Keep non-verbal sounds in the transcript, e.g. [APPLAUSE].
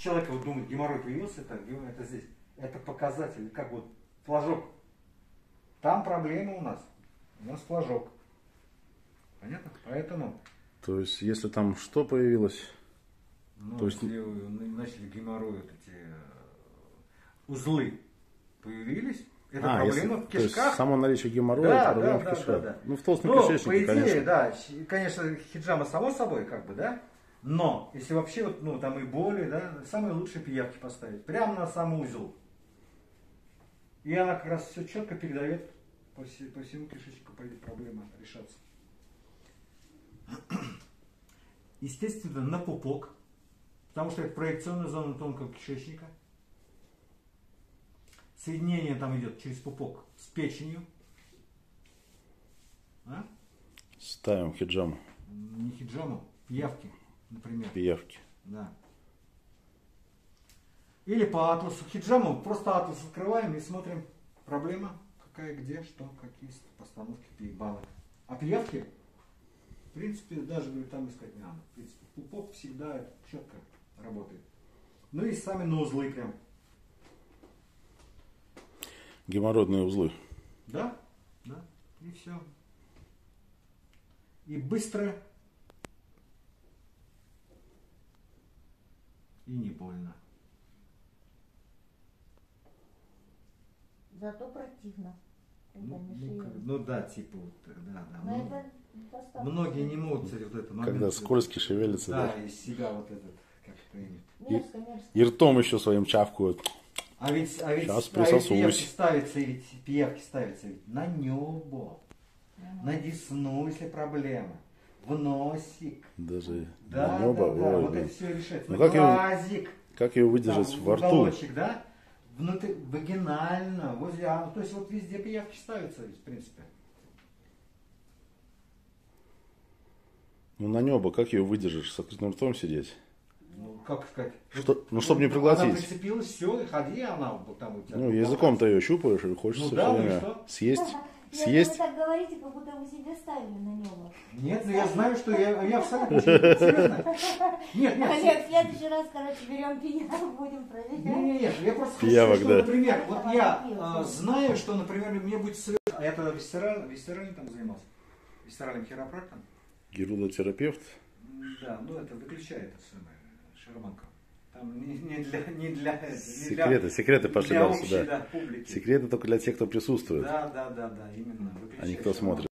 человек вот думает, геморрой появился, это, это здесь. Это показатель, как вот флажок. Там проблема у нас. У нас флажок. Понятно? Поэтому, То есть, если там что появилось, ну, То есть- если начали геморрой, вот эти э, узлы появились, это а, если, проблема в то есть кишках. само наличие геморроя, Да, проблема да, в да, кишках. да, да. Ну, в толстом Ну, кишечнике, по идее, конечно. да, конечно, хиджама само собой, как бы, да, но, если вообще, вот, ну, там и боли, да, самые лучшие пиявки поставить, прямо на сам узел. И она как раз все четко передает по, все- по всему кишечнику, пойдет проблема решаться. [CLEARS THROAT] Естественно, на пупок, потому что это проекционная зона тонкого кишечника. Соединение там идет через пупок с печенью. А? Ставим хиджаму, Не хиджаму, пиявки, например. пиявки. Да. Или по атласу. Хиджаму просто атлас открываем и смотрим. Проблема какая, где, что, какие постановки банок. А пиявки, в принципе, даже говорю, там искать не надо. В принципе, пупок всегда четко работает. Ну и сами нозлы прям. Геморройные узлы. Да? Да. И все. И быстро. И не больно. Зато противно. Когда Ну, ну, как- ну да, типа вот, да, да. Но Ну, это. Многие не могут кстати, вот это Когда момент, скользкий шевелится, да, да. из себя вот этот, как принято. Мерзко, мерзко. И ртом еще своим чавкают. А ведь, а ведь, Щас а ведь присосусь. пиявки ставятся, ведь пиявки ставятся ведь на небо, на десну, если проблема, в носик. Даже Да, на небо. да, да, ой, вот это все решается. Ну, как его- глазик, Как ее выдержать там, во рту? уголочек, да? Внутри, вагинально, возле, а, ну, то есть вот везде пиявки ставятся, в принципе. Ну на небо, как ее выдержишь? С открытым ртом сидеть? Ну, как сказать? Что- ну, чтоб не Она проглотить. прицепилась, все, и ходи, она там у тебя. Ну, языком-то ее щупаешь, и хочется Ну да, все ну время что? съесть. Нет, Съесть. Вы так говорите, как будто вы себе ставили на небо. Нет, ну я знаю, что я, я [LAUGHS] абсолютно серьезно. Нет, нет, Нет, в следующий раз, короче, берем пиявок, будем проверять. нет, нет, нет, я просто хочу Пиявок, сказать, что, да. например, вот я а, знаю, что, например, мне будет совершенно... А я тогда висцерально, висцерально там занимался, висцеральным хиропрактом. Герудотерапевт. Да, ну это выключает это самое, шарманка. Там не, не для... Не для не Секреты, для, секреты пошли для общей, да. да, публики. Секреты только для тех, кто присутствует, Да, да, да, да, именно. а не кто смотрит.